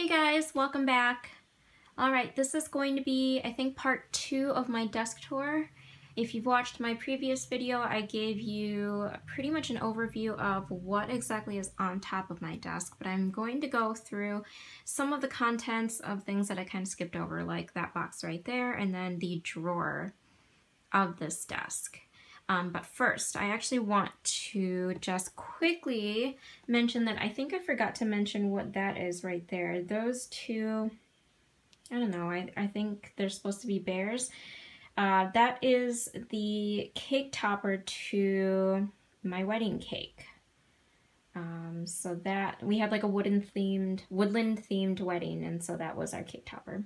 Hey guys, welcome back. Alright, this is going to be, I think, part two of my desk tour. If you've watched my previous video, I gave you pretty much an overview of what exactly is on top of my desk, but I'm going to go through some of the contents of things that I kind of skipped over, like that box right there, and then the drawer of this desk. Um, but first, I actually want to just quickly mention that I think I forgot to mention what that is right there. Those two, I don't know, I, I think they're supposed to be bears. Uh, that is the cake topper to my wedding cake. Um, so that, we had like a wooden themed, woodland themed wedding, and so that was our cake topper.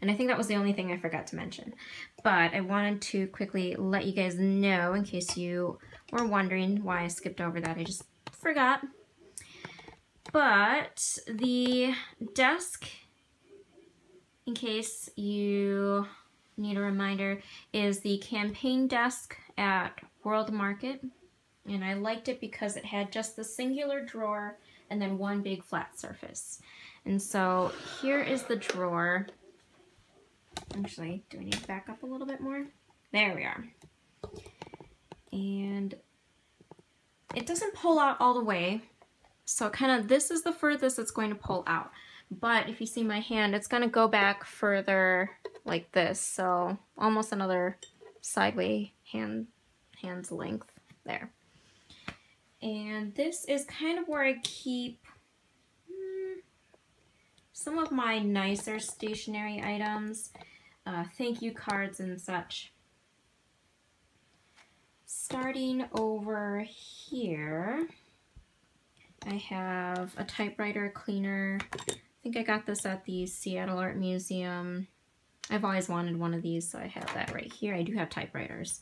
And I think that was the only thing I forgot to mention. But I wanted to quickly let you guys know in case you were wondering why I skipped over that. I just forgot. But the desk, in case you need a reminder, is the campaign desk at World Market. And I liked it because it had just the singular drawer and then one big flat surface. And so here is the drawer. Actually, do I need to back up a little bit more? There we are. And it doesn't pull out all the way. So kind of, this is the furthest it's going to pull out. But if you see my hand, it's going to go back further like this. So almost another sideway hand, hand's length there. And this is kind of where I keep hmm, some of my nicer stationery items uh, thank you cards and such. Starting over here, I have a typewriter cleaner. I think I got this at the Seattle Art Museum. I've always wanted one of these, so I have that right here. I do have typewriters.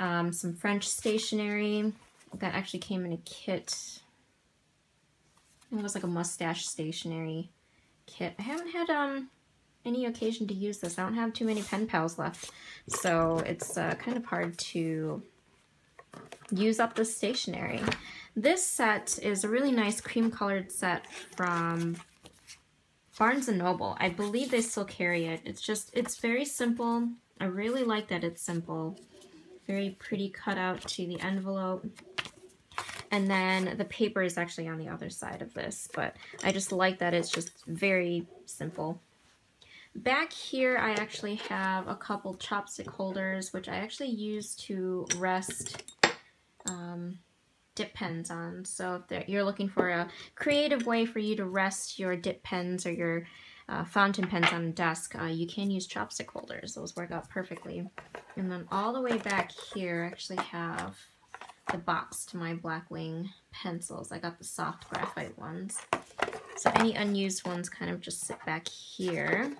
Um, some French stationery that actually came in a kit. It was like a mustache stationery kit. I haven't had um any occasion to use this. I don't have too many pen pals left, so it's uh, kind of hard to use up the stationery. This set is a really nice cream colored set from Barnes & Noble. I believe they still carry it. It's just, it's very simple. I really like that it's simple. Very pretty cutout to the envelope. And then the paper is actually on the other side of this, but I just like that it's just very simple. Back here, I actually have a couple chopstick holders, which I actually use to rest um, dip pens on. So if you're looking for a creative way for you to rest your dip pens or your uh, fountain pens on a desk, uh, you can use chopstick holders. Those work out perfectly. And then all the way back here, I actually have the box to my Blackwing pencils. I got the soft graphite ones. So any unused ones kind of just sit back here.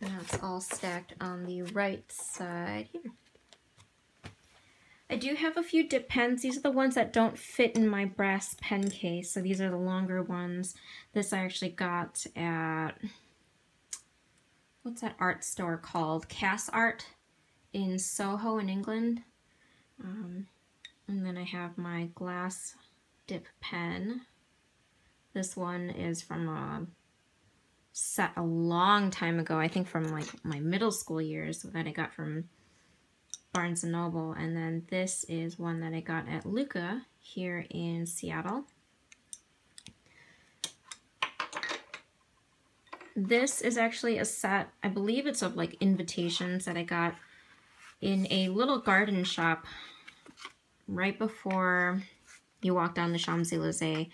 That's all stacked on the right side here. I do have a few dip pens. These are the ones that don't fit in my brass pen case. So these are the longer ones. This I actually got at, what's that art store called? Cass Art in Soho in England. Um, and then I have my glass dip pen. This one is from a set a long time ago, I think from like my middle school years that I got from Barnes & Noble. And then this is one that I got at Luca here in Seattle. This is actually a set, I believe it's of like invitations that I got in a little garden shop right before you walk down the Champs-Elysees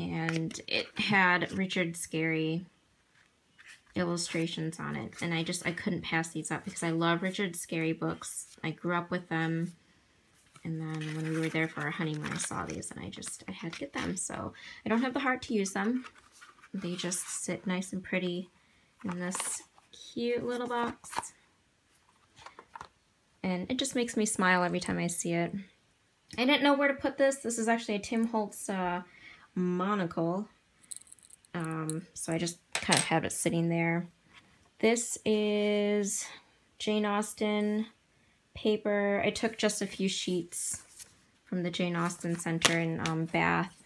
and it had Richard Scarry illustrations on it and I just I couldn't pass these up because I love Richard Scarry books. I grew up with them and then when we were there for our honeymoon I saw these and I just I had to get them. So I don't have the heart to use them. They just sit nice and pretty in this cute little box. And it just makes me smile every time I see it. I didn't know where to put this. This is actually a Tim Holtz uh, monocle. Um, so I just kind of have it sitting there. This is Jane Austen paper. I took just a few sheets from the Jane Austen Center in um, Bath.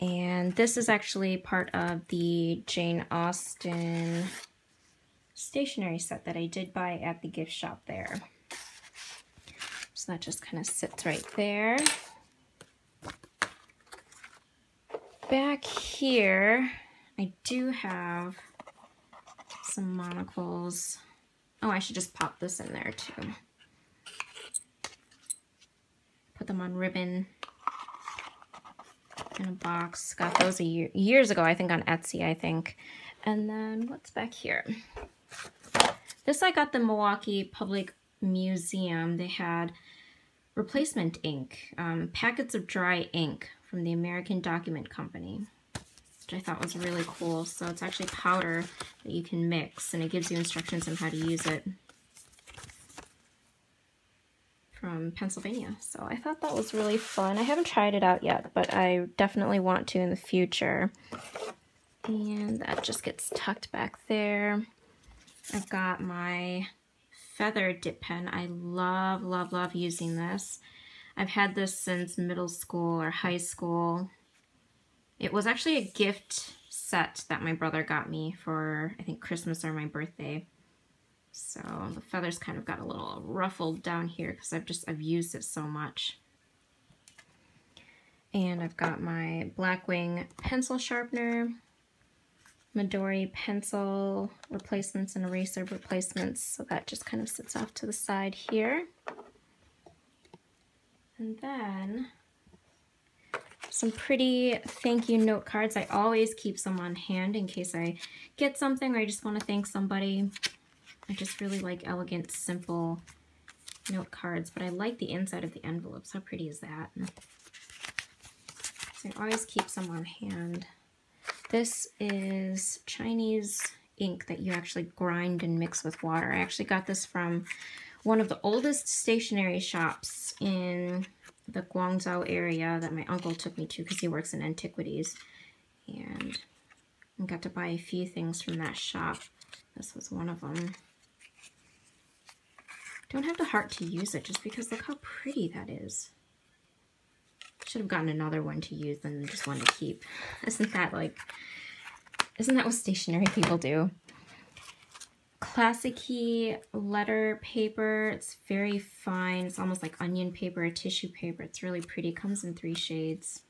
And this is actually part of the Jane Austen stationery set that I did buy at the gift shop there. So that just kind of sits right there. Back here, I do have some monocles. Oh, I should just pop this in there too. Put them on ribbon in a box. Got those a year, years ago, I think on Etsy, I think. And then what's back here? This I got the Milwaukee Public Museum. They had replacement ink, um, packets of dry ink from the American Document Company, which I thought was really cool. So it's actually powder that you can mix, and it gives you instructions on how to use it from Pennsylvania. So I thought that was really fun. I haven't tried it out yet, but I definitely want to in the future. And that just gets tucked back there. I've got my feather dip pen. I love, love, love using this. I've had this since middle school or high school. It was actually a gift set that my brother got me for, I think, Christmas or my birthday. So the feathers kind of got a little ruffled down here because I've just, I've used it so much. And I've got my Blackwing pencil sharpener. Midori pencil replacements and eraser replacements. So that just kind of sits off to the side here. And then some pretty thank you note cards. I always keep some on hand in case I get something or I just want to thank somebody. I just really like elegant, simple note cards, but I like the inside of the envelopes. How pretty is that? So I always keep some on hand. This is Chinese ink that you actually grind and mix with water. I actually got this from one of the oldest stationery shops in the Guangzhou area that my uncle took me to because he works in antiquities. And I got to buy a few things from that shop. This was one of them. Don't have the heart to use it just because look how pretty that is. Should have gotten another one to use than just one to keep. Isn't that like, isn't that what stationery people do? Classic letter paper. It's very fine. It's almost like onion paper or tissue paper. It's really pretty. comes in three shades.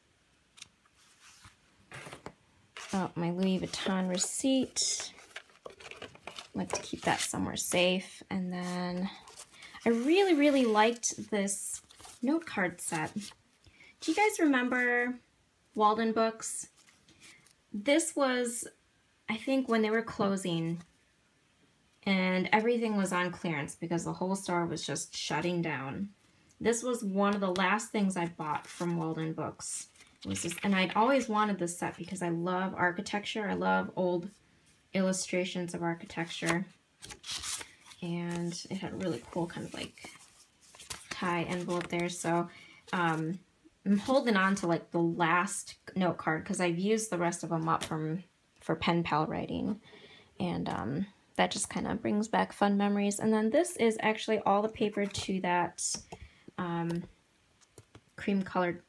Oh, my Louis Vuitton receipt. like to keep that somewhere safe. And then I really, really liked this note card set. Do you guys remember Walden Books? This was, I think, when they were closing and everything was on clearance because the whole store was just shutting down. This was one of the last things I bought from Walden Books. It was just, and I'd always wanted this set because I love architecture. I love old illustrations of architecture. And it had a really cool kind of like tie envelope there. So um, I'm holding on to like the last note card because I've used the rest of them up from for pen pal writing. And um, that just kind of brings back fun memories. And then this is actually all the paper to that um, cream colored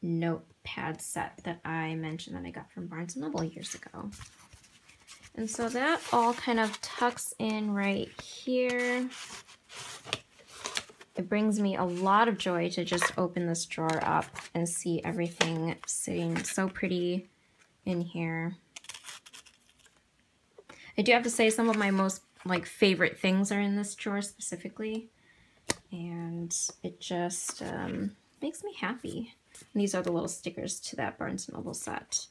notepad set that I mentioned that I got from Barnes & Noble years ago. And so that all kind of tucks in right here. It brings me a lot of joy to just open this drawer up and see everything sitting so pretty in here. I do have to say some of my most like favorite things are in this drawer specifically. And it just um, makes me happy. And these are the little stickers to that Barnes & Noble set.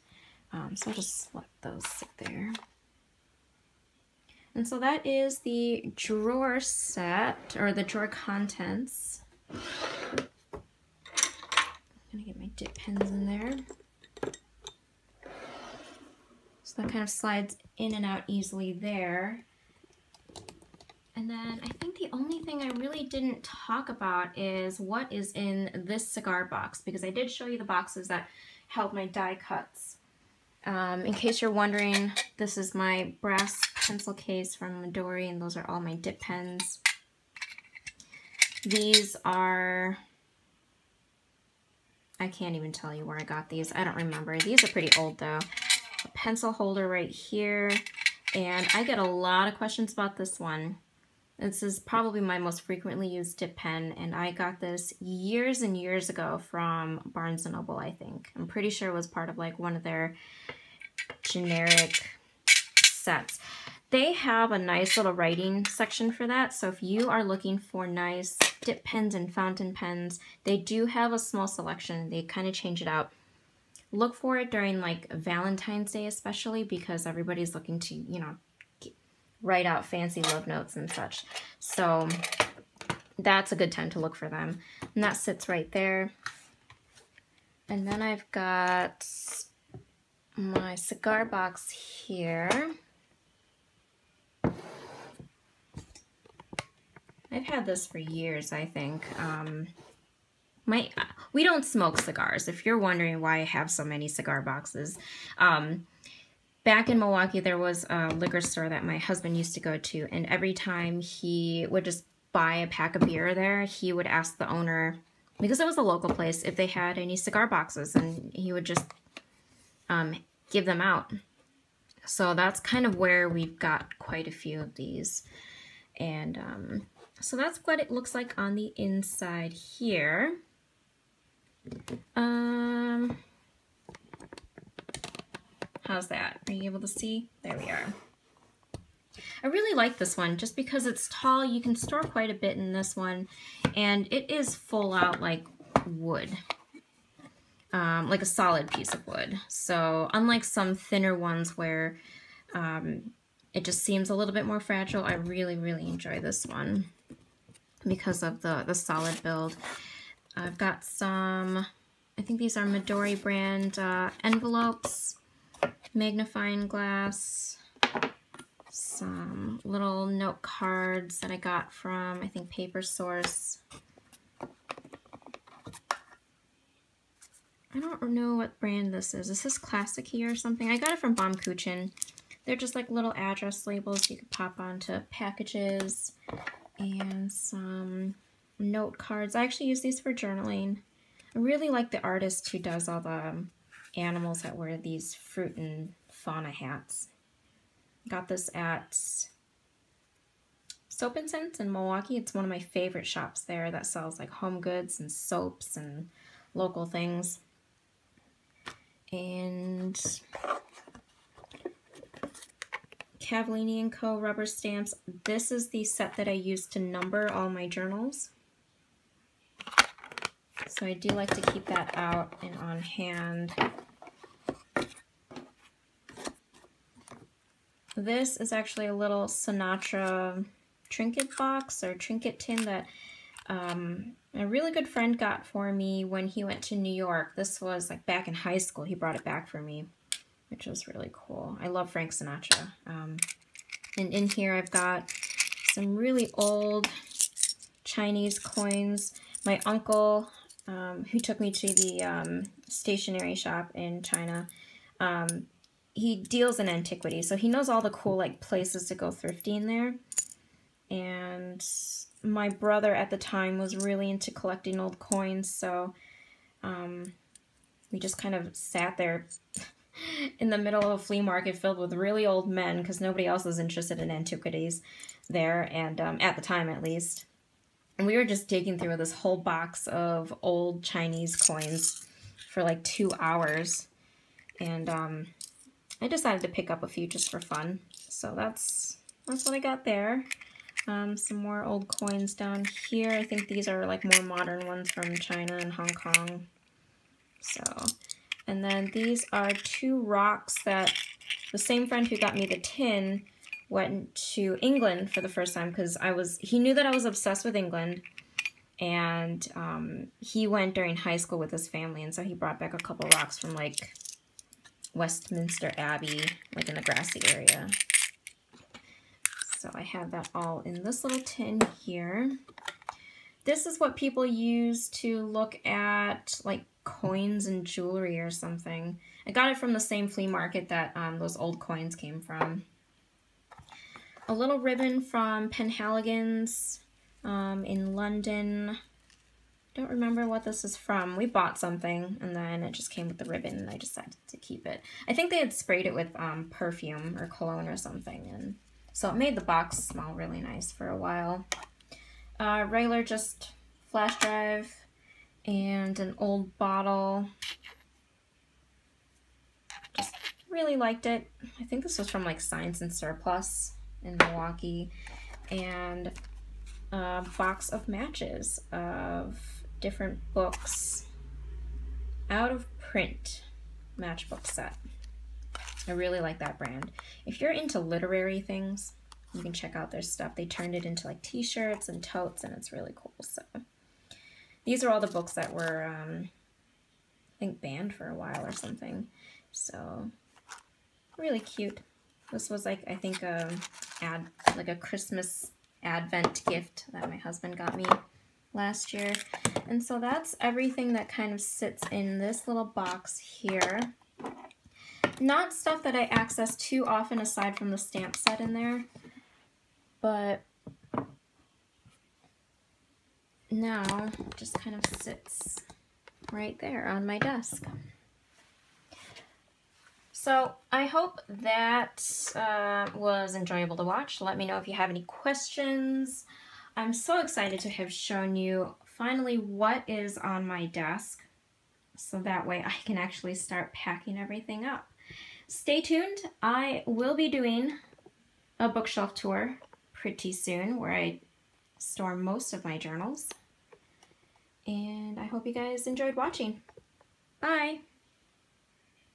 Um, so I'll just let those sit there. And so that is the drawer set, or the drawer contents. I'm gonna get my dip pens in there. So that kind of slides in and out easily there. And then I think the only thing I really didn't talk about is what is in this cigar box, because I did show you the boxes that held my die cuts. Um, in case you're wondering, this is my brass pencil case from Midori, and those are all my dip pens. These are I can't even tell you where I got these. I don't remember. These are pretty old though. Pencil holder right here. And I get a lot of questions about this one. This is probably my most frequently used dip pen, and I got this years and years ago from Barnes & Noble, I think. I'm pretty sure it was part of like one of their generic sets. They have a nice little writing section for that, so if you are looking for nice dip pens and fountain pens, they do have a small selection. They kind of change it out. Look for it during like Valentine's Day especially because everybody's looking to, you know, write out fancy love notes and such. So that's a good time to look for them. And that sits right there. And then I've got my cigar box here. I've had this for years, I think. Um, my We don't smoke cigars, if you're wondering why I have so many cigar boxes. Um, back in Milwaukee, there was a liquor store that my husband used to go to, and every time he would just buy a pack of beer there, he would ask the owner, because it was a local place, if they had any cigar boxes, and he would just um, give them out. So that's kind of where we've got quite a few of these. And um, so that's what it looks like on the inside here. Um, How's that? Are you able to see? There we are. I really like this one just because it's tall. You can store quite a bit in this one. And it is full out like wood. Um, like a solid piece of wood. So unlike some thinner ones where um, it just seems a little bit more fragile, I really, really enjoy this one because of the, the solid build. I've got some, I think these are Midori brand uh, envelopes magnifying glass, some little note cards that I got from, I think, Paper Source. I don't know what brand this is. Is this Classic here or something? I got it from Baumkuchen. They're just like little address labels you could pop onto packages and some note cards. I actually use these for journaling. I really like the artist who does all the um, animals that wear these fruit and fauna hats. Got this at Soap and in Milwaukee. It's one of my favorite shops there that sells like home goods and soaps and local things. And Cavallini & Co. rubber stamps. This is the set that I use to number all my journals. So I do like to keep that out and on hand. This is actually a little Sinatra trinket box or trinket tin that um, a really good friend got for me when he went to New York. This was like back in high school. He brought it back for me, which was really cool. I love Frank Sinatra. Um, and in here I've got some really old Chinese coins. My uncle, um, who took me to the um, stationery shop in China, um, he deals in antiquities, so he knows all the cool like places to go thrifting there. And my brother at the time was really into collecting old coins, so um, we just kind of sat there in the middle of a flea market filled with really old men because nobody else was interested in antiquities there, and um, at the time at least. And we were just digging through this whole box of old Chinese coins for like two hours. And um, I decided to pick up a few just for fun. So that's that's what I got there. Um, some more old coins down here. I think these are like more modern ones from China and Hong Kong. So, and then these are two rocks that the same friend who got me the tin went to England for the first time because I was, he knew that I was obsessed with England and um, he went during high school with his family and so he brought back a couple rocks from like Westminster Abbey, like in the grassy area. So I have that all in this little tin here. This is what people use to look at like coins and jewelry or something. I got it from the same flea market that um, those old coins came from. A little ribbon from Penhaligon's um, in London. don't remember what this is from. We bought something and then it just came with the ribbon and I decided to keep it. I think they had sprayed it with um, perfume or cologne or something and so it made the box smell really nice for a while. Uh, regular just flash drive and an old bottle. Just really liked it. I think this was from like Science and Surplus in Milwaukee. And a box of matches of different books out of print matchbook set. I really like that brand. If you're into literary things, you can check out their stuff. They turned it into like t-shirts and totes and it's really cool. So these are all the books that were, um, I think, banned for a while or something. So really cute. This was like, I think, a ad, like a Christmas advent gift that my husband got me last year. And so that's everything that kind of sits in this little box here. Not stuff that I access too often aside from the stamp set in there, but now just kind of sits right there on my desk. So I hope that uh, was enjoyable to watch. Let me know if you have any questions. I'm so excited to have shown you finally what is on my desk so that way I can actually start packing everything up. Stay tuned. I will be doing a bookshelf tour pretty soon where I store most of my journals. And I hope you guys enjoyed watching. Bye!